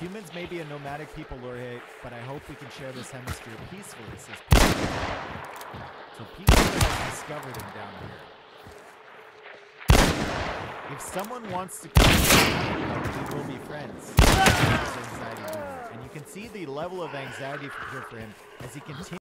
Humans may be a nomadic people, Lorhe, but I hope we can share this hemisphere peacefully, says Peter. So Peter has discovered him down here. If someone wants to come, we will be friends. And you can see the level of anxiety here for him as he continues.